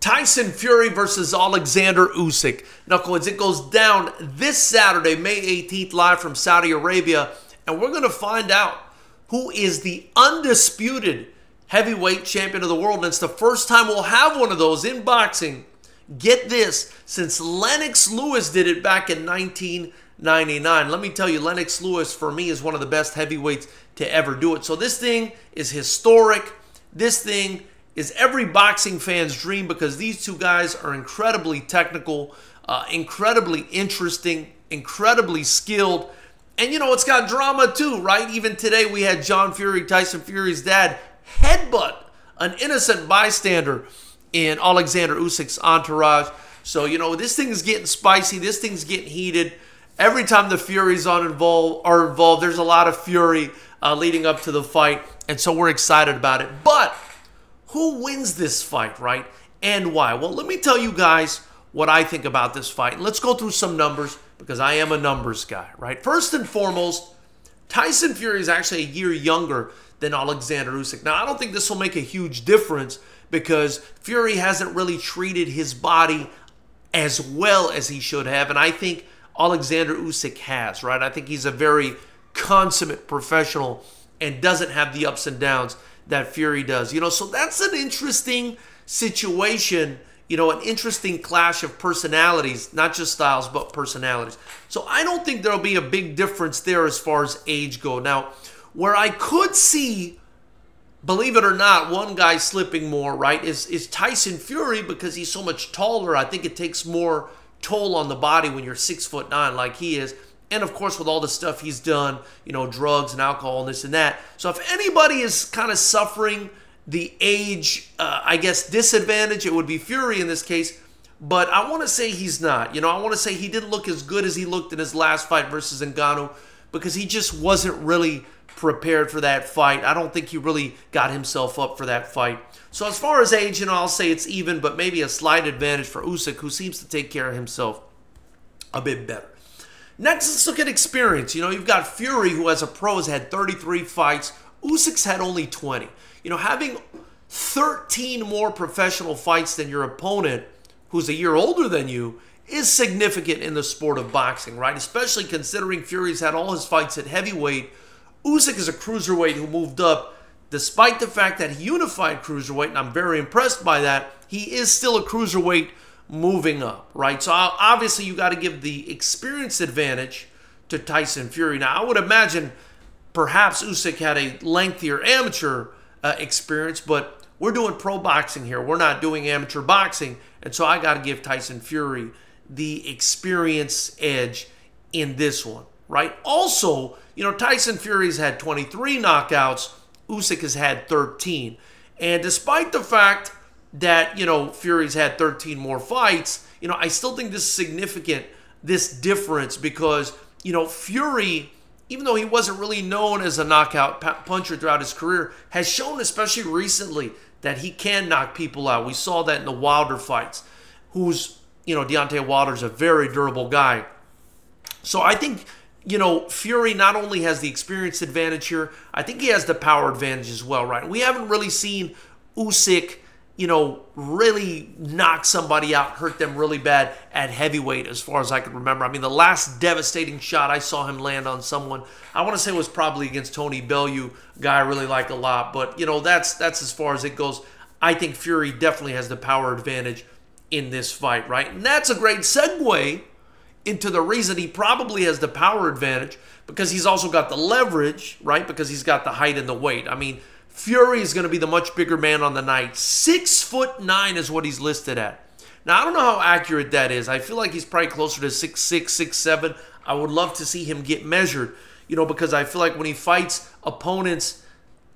Tyson Fury versus Alexander Usyk. Knuckleheads, it goes down this Saturday, May 18th, live from Saudi Arabia, and we're going to find out who is the undisputed heavyweight champion of the world. And it's the first time we'll have one of those in boxing. Get this, since Lennox Lewis did it back in 1999. Let me tell you, Lennox Lewis, for me, is one of the best heavyweights to ever do it. So this thing is historic. This thing is every boxing fan's dream because these two guys are incredibly technical, uh, incredibly interesting, incredibly skilled. And you know, it's got drama too, right? Even today we had John Fury, Tyson Fury's dad, headbutt an innocent bystander in Alexander Usyk's entourage. So, you know, this thing is getting spicy, this thing's getting heated. Every time the Furies on involved, are involved, there's a lot of fury uh, leading up to the fight. And so we're excited about it. But who wins this fight, right? And why? Well, let me tell you guys what I think about this fight. And let's go through some numbers because I am a numbers guy, right? First and foremost, Tyson Fury is actually a year younger than Alexander Usyk. Now, I don't think this will make a huge difference because Fury hasn't really treated his body as well as he should have. And I think Alexander Usyk has, right? I think he's a very consummate professional and doesn't have the ups and downs that Fury does. You know, so that's an interesting situation, you know, an interesting clash of personalities, not just styles, but personalities. So I don't think there'll be a big difference there as far as age go. Now, where I could see, believe it or not, one guy slipping more, right, is, is Tyson Fury because he's so much taller. I think it takes more toll on the body when you're six foot nine like he is and of course with all the stuff he's done you know drugs and alcohol and this and that. So if anybody is kind of suffering the age uh, i guess disadvantage it would be fury in this case. But i want to say he's not. You know i want to say he didn't look as good as he looked in his last fight versus Ngannou because he just wasn't really prepared for that fight. I don't think he really got himself up for that fight. So as far as age you know i'll say it's even but maybe a slight advantage for Usyk who seems to take care of himself a bit better Next, let's look at experience. You know, you've got Fury, who as a pro has had 33 fights. Usyk's had only 20. You know, having 13 more professional fights than your opponent, who's a year older than you, is significant in the sport of boxing, right? Especially considering Fury's had all his fights at heavyweight. Usyk is a cruiserweight who moved up. Despite the fact that he unified cruiserweight, and I'm very impressed by that, he is still a cruiserweight moving up, right? So obviously you got to give the experience advantage to Tyson Fury. Now I would imagine perhaps Usyk had a lengthier amateur uh, experience, but we're doing pro boxing here. We're not doing amateur boxing, and so I got to give Tyson Fury the experience edge in this one, right? Also, you know Tyson Fury's had 23 knockouts. Usyk has had 13. And despite the fact that, you know, Fury's had 13 more fights, you know, I still think this is significant, this difference, because, you know, Fury, even though he wasn't really known as a knockout puncher throughout his career, has shown, especially recently, that he can knock people out. We saw that in the Wilder fights, who's, you know, Deontay Wilder's a very durable guy. So I think, you know, Fury not only has the experience advantage here, I think he has the power advantage as well, right? We haven't really seen Usyk you know, really knock somebody out, hurt them really bad at heavyweight, as far as I can remember. I mean, the last devastating shot I saw him land on someone, I want to say was probably against Tony Bellew, guy I really like a lot. But you know, that's that's as far as it goes. I think Fury definitely has the power advantage in this fight, right? And that's a great segue into the reason he probably has the power advantage because he's also got the leverage, right? Because he's got the height and the weight. I mean, Fury is going to be the much bigger man on the night. Six foot nine is what he's listed at. Now I don't know how accurate that is. I feel like he's probably closer to six six, six seven. I would love to see him get measured, you know, because I feel like when he fights opponents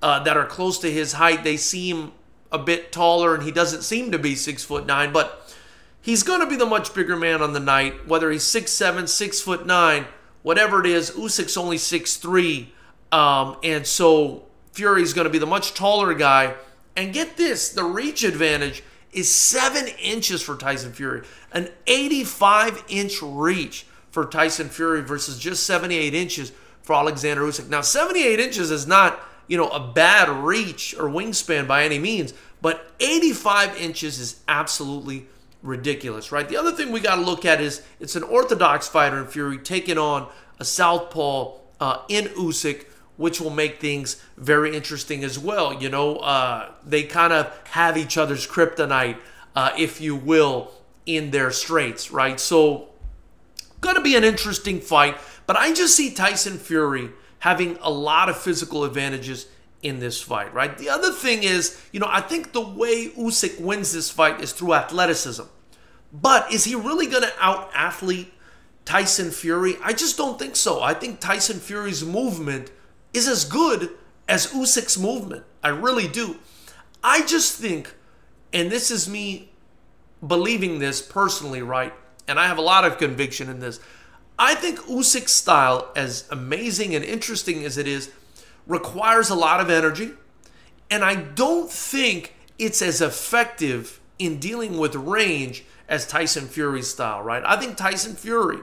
uh, that are close to his height, they seem a bit taller, and he doesn't seem to be six foot nine. But he's going to be the much bigger man on the night, whether he's six seven, six foot nine, whatever it is. Usyk's only six three, um, and so Fury is going to be the much taller guy. And get this the reach advantage is seven inches for Tyson Fury, an 85 inch reach for Tyson Fury versus just 78 inches for Alexander Usyk. Now, 78 inches is not, you know, a bad reach or wingspan by any means, But 85 inches is absolutely ridiculous, right? The other thing we got to look at is it's an orthodox fighter in Fury taking on a southpaw uh, in Usyk, which will make things very interesting as well. You know, uh, they kind of have each other's kryptonite, uh, if you will, in their straits, right? So, to be an interesting fight. But I just see Tyson Fury having a lot of physical advantages in this fight, right? The other thing is, you know, I think the way Usyk wins this fight is through athleticism. But is he really going to out athlete Tyson Fury? I just don't think so. I think Tyson Fury's movement is as good as Usyk's movement. I really do. I just think, and this is me believing this personally, right? And I have a lot of conviction in this. I think Usyk's style, as amazing and interesting as it is, requires a lot of energy. And I don't think it's as effective in dealing with range as Tyson Fury's style, right? I think Tyson Fury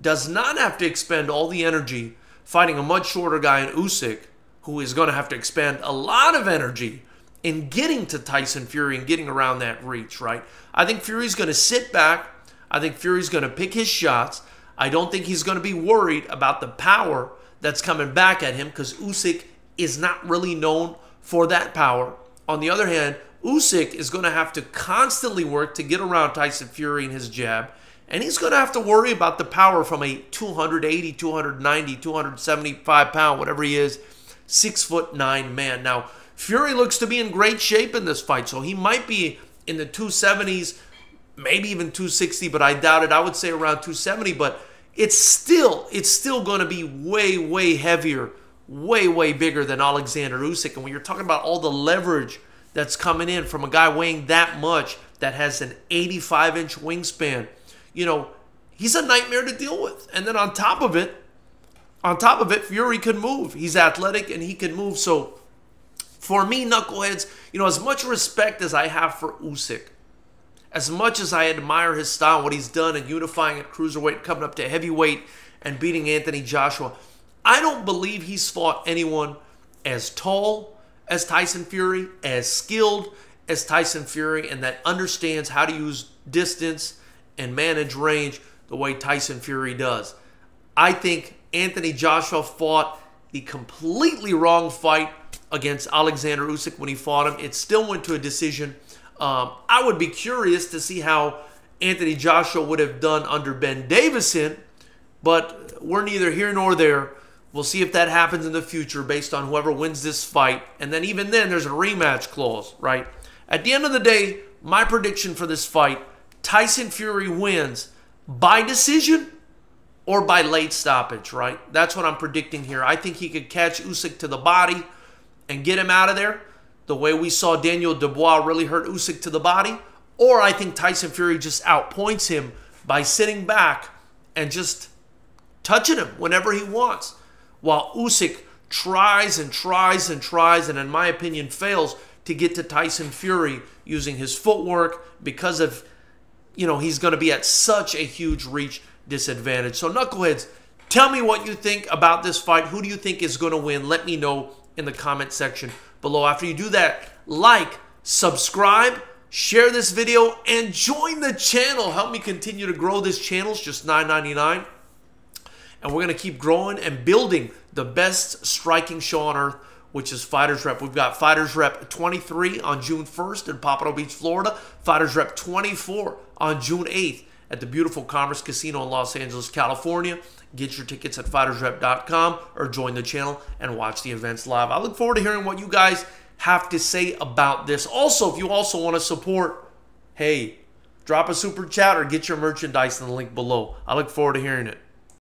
does not have to expend all the energy fighting a much shorter guy in Usyk, who is going to have to expend a lot of energy in getting to Tyson Fury and getting around that reach, right? I think Fury's going to sit back. I think Fury's going to pick his shots. I don't think he's going to be worried about the power that's coming back at him because Usyk is not really known for that power. On the other hand, Usyk is going to have to constantly work to get around Tyson Fury and his jab. And he's going to have to worry about the power from a 280, 290, 275 pound, whatever he is, six foot nine man. Now, Fury looks to be in great shape in this fight, so he might be in the 270s, maybe even 260, but I doubt it. I would say around 270, but it's still it's still going to be way way heavier, way way bigger than Alexander Usyk. And when you're talking about all the leverage that's coming in from a guy weighing that much that has an 85 inch wingspan, you know, he's a nightmare to deal with. And then on top of it, on top of it, Fury can move. He's athletic and he can move. So for me, knuckleheads, you know, as much respect as I have for Usyk, as much as I admire his style, what he's done in unifying at cruiserweight, coming up to heavyweight, and beating Anthony Joshua, I don't believe he's fought anyone as tall as Tyson Fury, as skilled as Tyson Fury, and that understands how to use distance and manage range the way Tyson Fury does. I think Anthony Joshua fought the completely wrong fight against Alexander Usyk when he fought him. It still went to a decision um, I would be curious to see how Anthony Joshua would have done under Ben Davison, but we're neither here nor there. We'll see if that happens in the future based on whoever wins this fight. And then, even then, there's a rematch clause, right? At the end of the day, my prediction for this fight Tyson Fury wins by decision or by late stoppage, right? That's what I'm predicting here. I think he could catch Usyk to the body and get him out of there the way we saw Daniel Dubois really hurt Usyk to the body, or I think Tyson Fury just outpoints him by sitting back and just touching him whenever he wants, while Usyk tries and tries and tries, and in my opinion fails to get to Tyson Fury using his footwork because of, you know, he's going to be at such a huge reach disadvantage. So knuckleheads, tell me what you think about this fight. Who do you think is going to win? Let me know in the comment section below. After you do that, like, subscribe, share this video, and join the channel. Help me continue to grow this channel. It's just $9.99. And we're going to keep growing and building the best striking show on earth, which is Fighters Rep. We've got Fighters Rep 23 on June 1st in Pompano Beach, Florida. Fighters Rep 24 on June 8th at the beautiful Commerce Casino in Los Angeles, California. Get your tickets at fightersrep.com or join the channel and watch the events live. I look forward to hearing what you guys have to say about this. Also, if you also want to support, hey, drop a super chat or get your merchandise in the link below. I look forward to hearing it.